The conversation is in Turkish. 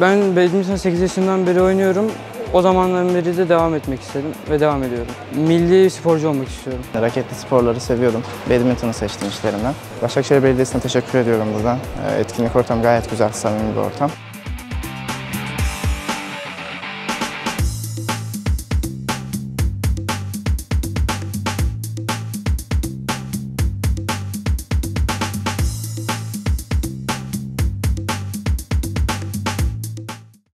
Ben badminton 8 yaşından beri oynuyorum. O zamandan beri de devam etmek istedim ve devam ediyorum. Milli sporcu olmak istiyorum. Raketli sporları seviyordum. Badminton'u seçtim işlerinden. Başakşehir Belediyesi'ne teşekkür ediyorum buradan. Ee, etkinlik ortamı gayet güzel, samimi bir ortam.